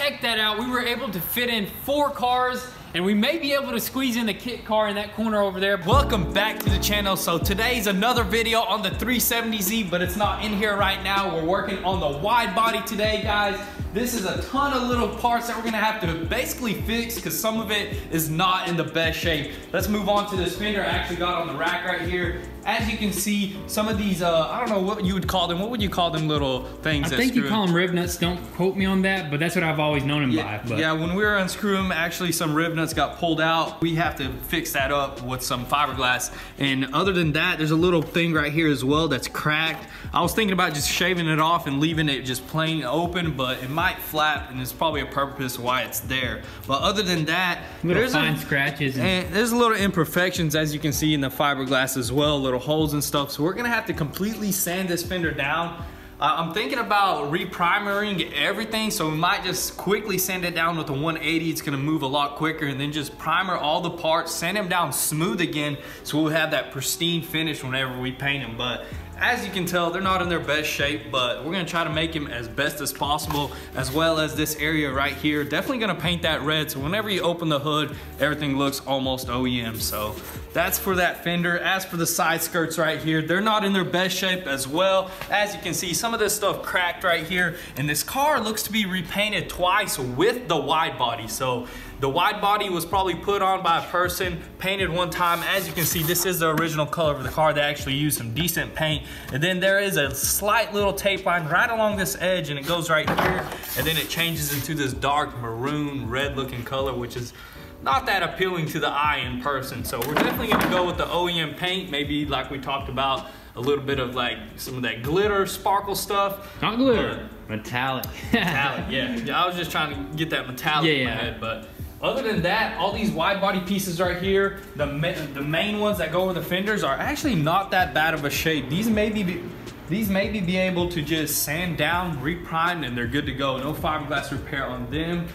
check that out. We were able to fit in four cars and we may be able to squeeze in the kit car in that corner over there. Welcome back to the channel. So today's another video on the 370Z, but it's not in here right now. We're working on the wide body today, guys. This is a ton of little parts that we're gonna have to basically fix because some of it is not in the best shape. Let's move on to this fender I actually got on the rack right here. As you can see, some of these, uh, I don't know what you would call them. What would you call them little things? I think you call them rib nuts. Don't quote me on that, but that's what I've always known them yeah, by. But. Yeah, when we were unscrewing them, actually some rib nuts got pulled out. We have to fix that up with some fiberglass. And other than that, there's a little thing right here as well that's cracked. I was thinking about just shaving it off and leaving it just plain open, but it might flap and it's probably a purpose why it's there. But other than that, little there's fine a, scratches. And, and there's little imperfections as you can see in the fiberglass as well, little holes and stuff. So we're gonna have to completely sand this fender down. Uh, I'm thinking about reprimering everything, so we might just quickly sand it down with a 180. It's gonna move a lot quicker, and then just primer all the parts, sand them down smooth again, so we'll have that pristine finish whenever we paint them. But as you can tell, they're not in their best shape, but we're gonna try to make them as best as possible, as well as this area right here. Definitely gonna paint that red, so whenever you open the hood, everything looks almost OEM. So that's for that fender. As for the side skirts right here, they're not in their best shape as well. As you can see, some of this stuff cracked right here, and this car looks to be repainted twice with the wide body. So the wide body was probably put on by a person, painted one time. As you can see, this is the original color of the car. They actually used some decent paint. And then there is a slight little tape line right along this edge and it goes right here. And then it changes into this dark maroon red looking color, which is not that appealing to the eye in person. So we're definitely gonna go with the OEM paint, maybe like we talked about, a little bit of like some of that glitter sparkle stuff. Not glitter, uh, metallic. metallic, yeah. yeah. I was just trying to get that metallic yeah, in my yeah. head, but other than that, all these wide body pieces right here, the, the main ones that go over the fenders are actually not that bad of a shape. These may be, these maybe be able to just sand down, reprime, and they're good to go. No fiberglass repair on them.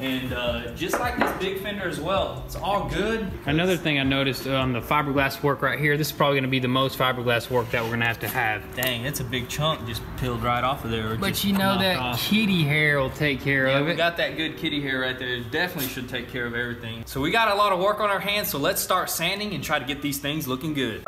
And uh, just like this big fender as well, it's all good. Another thing I noticed on the fiberglass work right here, this is probably gonna be the most fiberglass work that we're gonna have to have. Dang, that's a big chunk just peeled right off of there. But you know that off. kitty hair will take care yeah, of it. we got that good kitty hair right there. It definitely should take care of everything. So we got a lot of work on our hands, so let's start sanding and try to get these things looking good.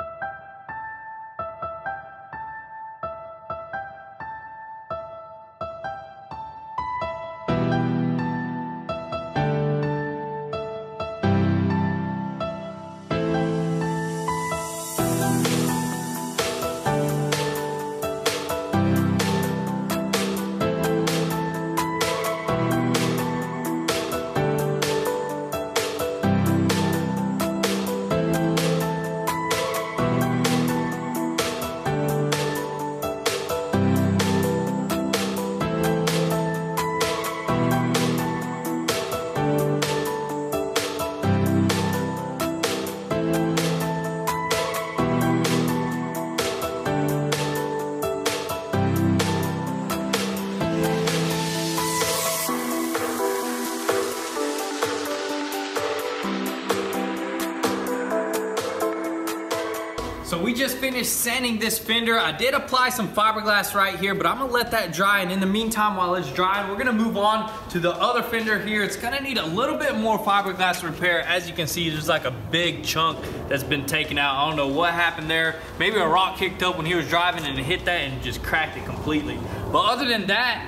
So we just finished sanding this fender. I did apply some fiberglass right here, but I'm gonna let that dry. And in the meantime, while it's drying, we're gonna move on to the other fender here. It's gonna need a little bit more fiberglass repair. As you can see, there's like a big chunk that's been taken out. I don't know what happened there. Maybe a rock kicked up when he was driving and it hit that and just cracked it completely. But other than that,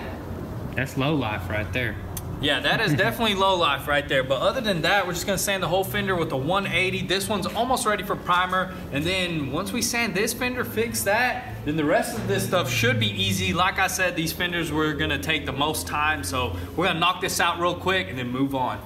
that's low life right there. Yeah, that is definitely low life right there. But other than that, we're just gonna sand the whole fender with a 180. This one's almost ready for primer. And then once we sand this fender, fix that, then the rest of this stuff should be easy. Like I said, these fenders were gonna take the most time. So we're gonna knock this out real quick and then move on.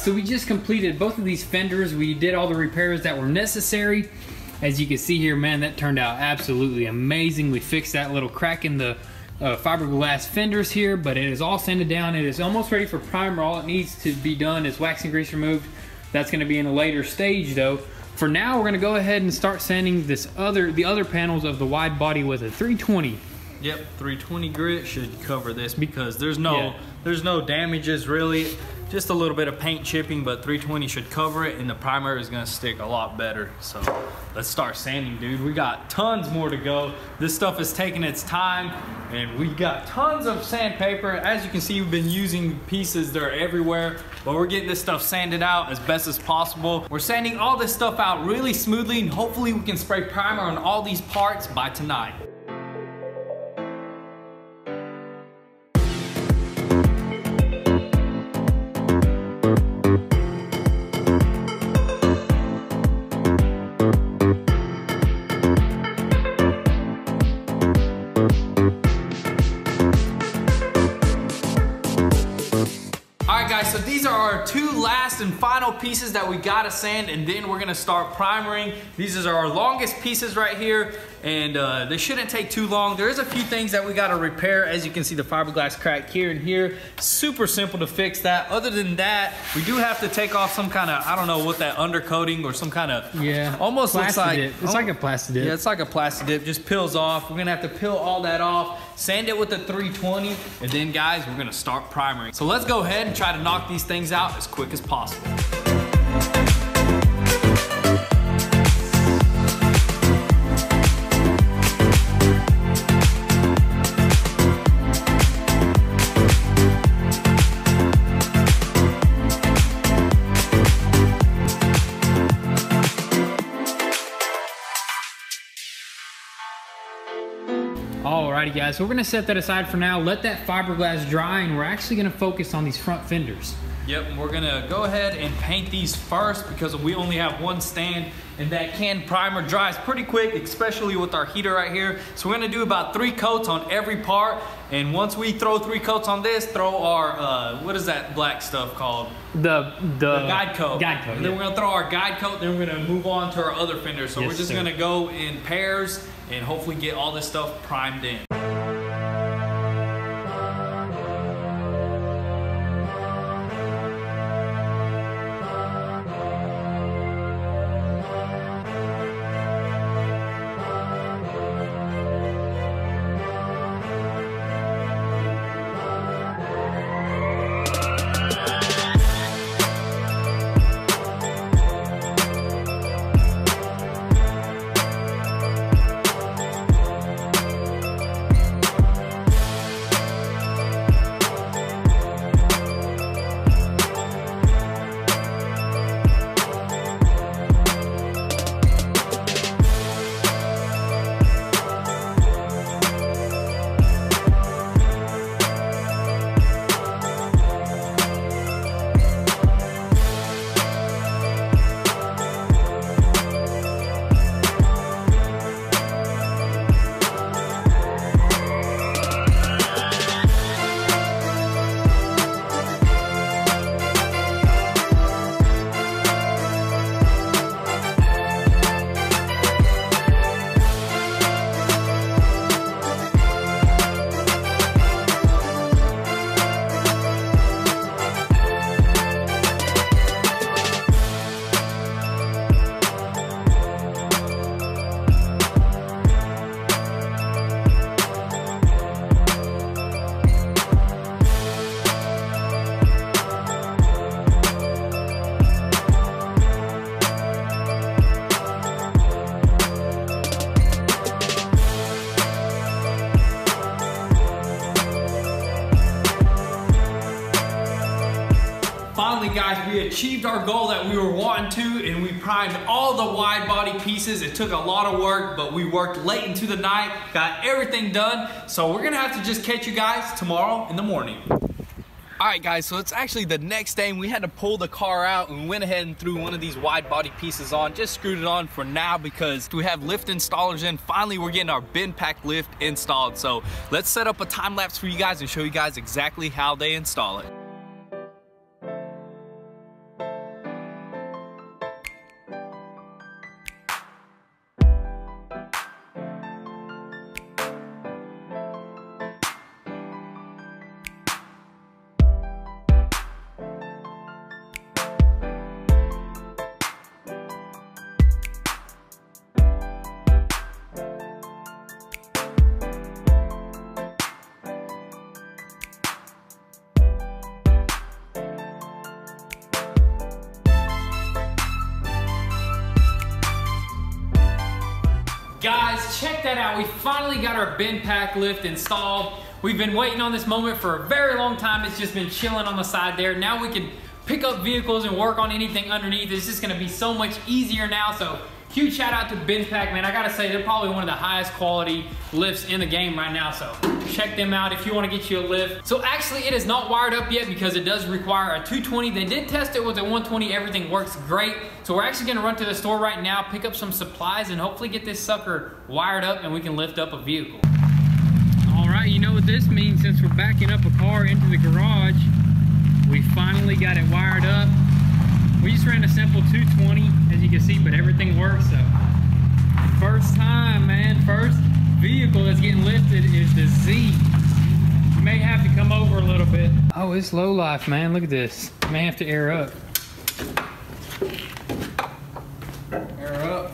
So we just completed both of these fenders. We did all the repairs that were necessary. As you can see here, man, that turned out absolutely amazing. We fixed that little crack in the uh, fiberglass fenders here, but it is all sanded down. It is almost ready for primer. All it needs to be done is wax and grease removed. That's gonna be in a later stage though. For now, we're gonna go ahead and start sanding this other, the other panels of the wide body with a 320. Yep, 320 grit should cover this because there's no Yeah. there's no damages really. Just a little bit of paint chipping, but 320 should cover it, and the primer is gonna stick a lot better. So let's start sanding, dude. We got tons more to go. This stuff is taking its time, and we got tons of sandpaper. As you can see, we've been using pieces that are everywhere, but we're getting this stuff sanded out as best as possible. We're sanding all this stuff out really smoothly, and hopefully we can spray primer on all these parts by tonight. And final pieces that we gotta sand, and then we're gonna start primering. These are our longest pieces right here, and uh, they shouldn't take too long. There is a few things that we gotta repair. As you can see, the fiberglass crack here and here. Super simple to fix that. Other than that, we do have to take off some kind of, I don't know what that undercoating or some kind of, Yeah. almost looks like, Plastidip. It's like a plastidip. yeah, it's like a plastic dip, just peels off. We're gonna have to peel all that off, sand it with a 320, and then guys, we're gonna start primering. So let's go ahead and try to knock these things out as quick as possible. Alrighty guys, so we're gonna set that aside for now, let that fiberglass dry, and we're actually gonna focus on these front fenders. Yep, we're gonna go ahead and paint these first because we only have one stand and that can primer dries pretty quick, especially with our heater right here. So we're gonna do about three coats on every part. And once we throw three coats on this, throw our, uh, what is that black stuff called? The the, The guide coat. Guide coat. And then yeah. we're gonna throw our guide coat, then we're gonna move on to our other fenders. So Yes, we're just sir. gonna go in pairs and hopefully get all this stuff primed in. Wanting to, and we primed all the wide body pieces. It took a lot of work, but we worked late into the night, got everything done. So we're gonna have to just catch you guys tomorrow in the morning. All right, guys, so it's actually the next day, and we had to pull the car out, and we went ahead and threw one of these wide body pieces on, just screwed it on for now because we have lift installers in. Finally, we're getting our BendPak lift installed. So let's set up a time lapse for you guys and show you guys exactly how they install it. Check that out. We finally got our BendPak lift installed. We've been waiting on this moment for a very long time. It's just been chilling on the side there. Now we can pick up vehicles and work on anything underneath. It's just gonna be so much easier now. So huge shout out to BendPak, man. I gotta say, they're probably one of the highest quality lifts in the game right now. So check them out if you wanna get you a lift. So actually it is not wired up yet because it does require a 220. They did test it with a 120. Everything works great. So we're actually gonna run to the store right now, pick up some supplies and hopefully get this sucker wired up and we can lift up a vehicle. All right, you know what this means since we're backing up a car into the garage, we finally got it wired up. We just ran a simple 220, as you can see, but everything works, so. First time, man, first vehicle that's getting lifted is the Z. You may have to come over a little bit. Oh, it's low life, man, look at this. May have to air up. Air up.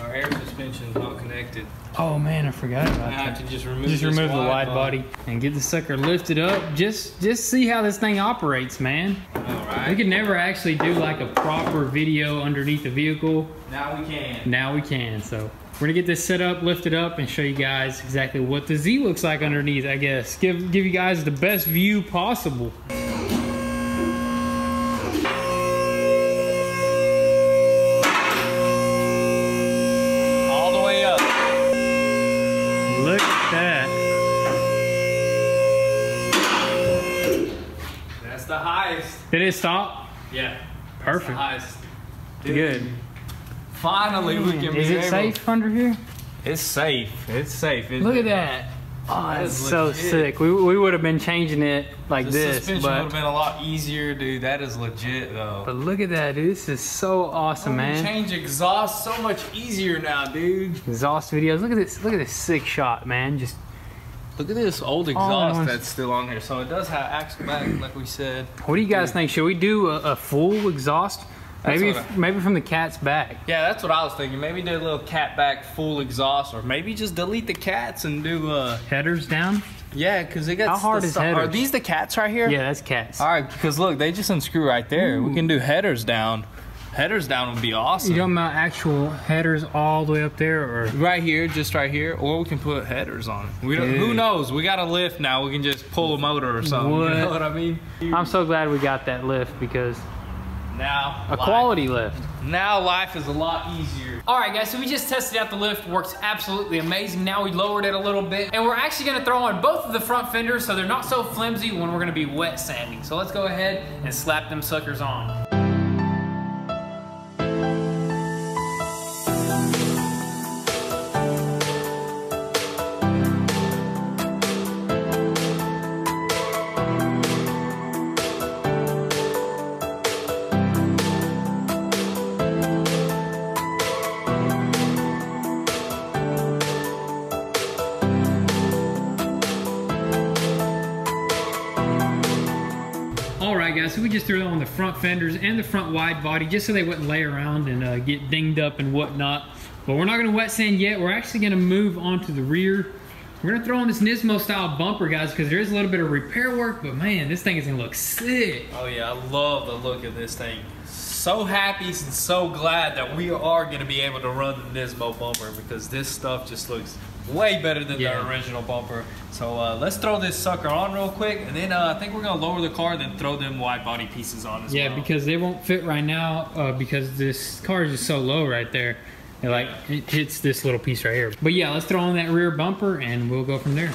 Our air suspension's not connected. Oh man, I forgot about that. to just remove Just remove the wide body and get the sucker lifted up. Just just see how this thing operates, man. All right. We could never actually do like a proper video underneath the vehicle. now we can. Now we can. So we're gonna get this set up, lifted up, and show you guys exactly what the Z looks like underneath. I guess give give you guys the best view possible. Highest. It stop? Yeah. That's the Perfect. Good. Finally, we hmm. can Is be it able- safe under here? It's safe. It's safe. It's Look at that. Oh, That that's is so legit. sick. We, we would have been changing it like The this, suspension would but have been a lot easier, dude. That is legit, though. but look at that, dude. This is so awesome, We man. change exhaust so much easier now, dude. Exhaust videos. Look at this. Look at this sick shot, man. Just Look at this old Oh, exhaust one's- that's still on here. So it does have axle back, like we said. what do you guys think? Should we do a, a full exhaust? That's Maybe I- maybe from the cat's back. Yeah, that's what I was thinking. Maybe do a little cat back full exhaust, or maybe just delete the cats and do uh. Headers down. Yeah, because they got. How hard the is sto- Are these the cats right here? Yeah, that's cats. All right, because look, they just unscrew right there. We can do headers down. Headers down would be awesome. You talking about actual headers all the way up there, or Right here, just right here, or we can put headers on it. We don't, who knows? We got a lift now. We can just pull a motor or something. You know what I mean? I'm so glad we got that lift because Now, a life- quality lift. Now life is a lot easier. All right, guys, so we just tested out the lift. Works absolutely amazing. Now we lowered it a little bit. And we're actually gonna throw on both of the front fenders so they're not so flimsy when we're gonna be wet sanding. So let's go ahead and slap them suckers on. Just threw on the front fenders and the front wide body just so they wouldn't lay around and uh, get dinged up and whatnot. But we're not gonna wet sand yet. We're actually gonna move on to the rear. We're gonna throw on this Nismo style bumper, guys, because there is a little bit of repair work, but man, this thing is gonna look sick. Oh yeah, I love the look of this thing. So happy and so glad that we are to be able to run the Nismo bumper because this stuff just looks way better than Yeah. the original bumper. So uh, let's throw this sucker on real quick, and then uh, I think we're going to lower the car, and then throw them wide body pieces on as Yeah, well. because they won't fit right now uh, because this car is just so low right there. It like it hits this little piece right here. But yeah, let's throw on that rear bumper and we'll go from there.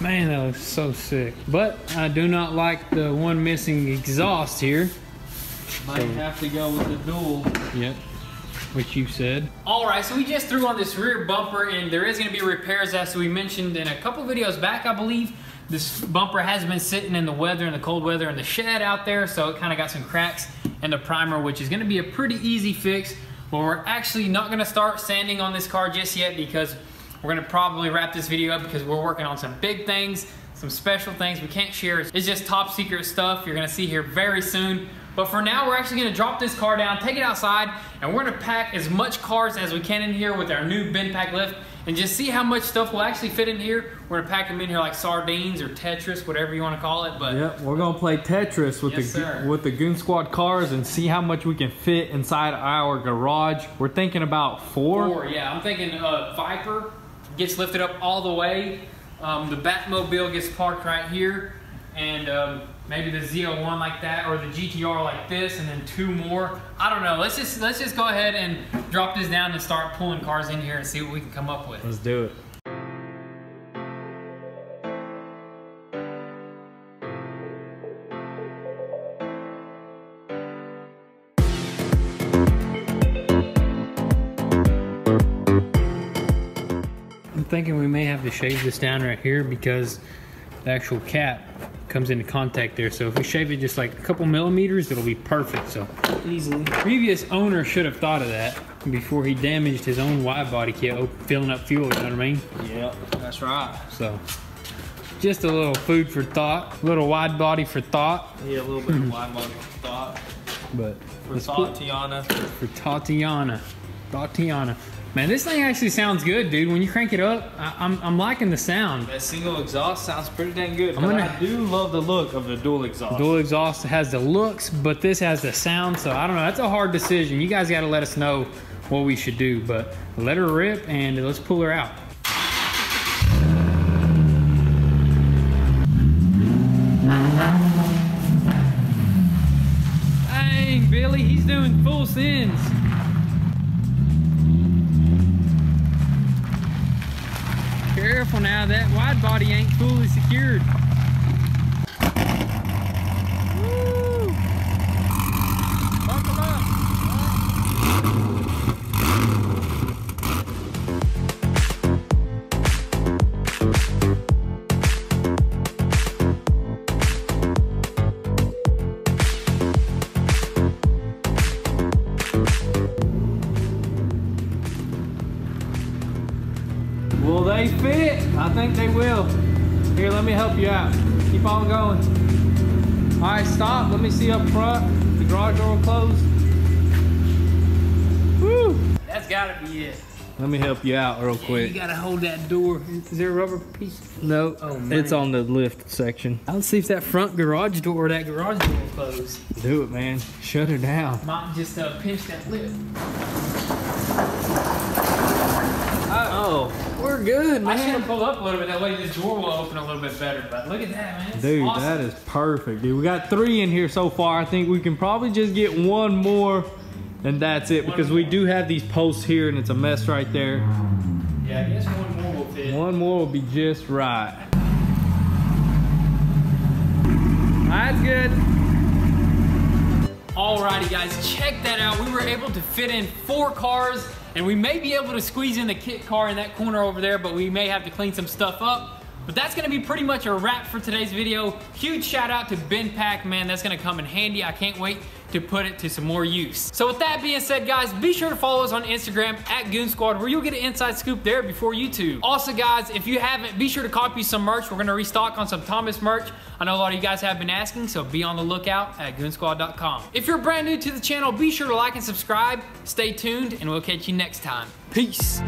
Man, that looks so sick. But I do not like the one missing exhaust here. might have to go with the dual. Yep. Which you said. All right, so we just threw on this rear bumper and there is gonna be repairs as we mentioned in a couple videos back, I believe. This bumper has been sitting in the weather, in the cold weather in the shed out there, so it kind of got some cracks in the primer, which is gonna be a pretty easy fix. But we're actually not gonna start sanding on this car just yet because we're gonna probably wrap this video up because we're working on some big things, some special things we can't share. It's just top secret stuff you're gonna see here very soon. But for now, we're actually gonna drop this car down, take it outside, and we're gonna pack as much cars as we can in here with our new BendPak lift and just see how much stuff will actually fit in here. We're gonna pack them in here like sardines or Tetris, whatever you wanna call it. But Yep, we're gonna play Tetris with Yes, the sir. with the Goonzquad cars and see how much we can fit inside our garage. We're thinking about four. Four, yeah. I'm thinking uh, Viper gets lifted up all the way. Um, the Batmobile gets parked right here, and um, maybe the Z01 like that, or the GTR like this, and then two more. I don't know. Let's just let's just go ahead and drop this down and start pulling cars in here and see what we can come up with. Let's do it. I'm thinking we may have to shave this down right here because the actual cap comes into contact there. So if we shave it just like a couple millimeters, it'll be perfect. So Easily. previous owner should have thought of that before he damaged his own wide body kit, filling up fuel. You know what I mean? Yep, that's right. So just a little food for thought, a little wide body for thought. Yeah, a little bit of wide body thought. But For put for Tatiana, Tatiana. Man, this thing actually sounds good, dude. When you crank it up, I, I'm I'm liking the sound. That single exhaust sounds pretty dang good. Gonna- I do love the look of the dual exhaust. Dual exhaust has the looks, but this has the sound. So I don't know. That's a hard decision. You guys got to let us know what we should do. But let her rip and let's pull her out. Dang, Billy, he's doing full sins. Now, that wide body ain't fully secured. Help you out. Keep on going. All right, stop. Let me see up front. The garage door closed. Woo! That's gotta be it. Let me help you out real quick. You gotta hold that door. Is there a rubber piece? No, Oh, man. it's on the lift section. Let's see if that front garage door or that garage door will close. Do it, man. Shut her down. Might just uh, pinch that lip. Oh, we're good, I should man. have pulled up a little bit. That way this door will open a little bit better. But look at that, man. It's Dude, awesome. that is perfect, dude. We got three in here so far. I think we can probably just get one more, and that's it. Because we do have these posts here, and it's a mess right there. Yeah, I guess one more will fit. One more will be just right. That's good. Alrighty guys, check that out. We were able to fit in four cars and we may be able to squeeze in the kit car in that corner over there, but we may have to clean some stuff up. But that's gonna be pretty much a wrap for today's video. Huge shout out to BendPak, man. That's gonna come in handy. I can't wait to put it to some more use. So with that being said, guys, be sure to follow us on Instagram at Goonzquad, where you'll get an inside scoop there before YouTube. Also, guys, if you haven't, be sure to copy some merch. We're gonna restock on some Thomas merch. I know a lot of you guys have been asking, so be on the lookout at goonzquad.com. If you're brand new to the channel, be sure to like and subscribe. Stay tuned, and we'll catch you next time. Peace.